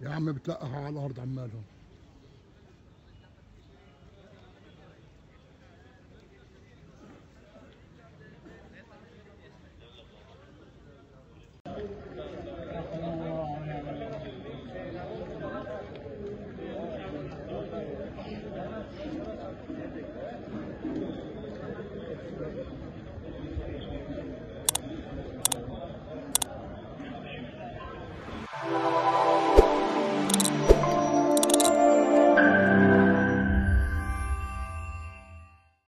يا عم بتلقحوا على الأرض عمالهم.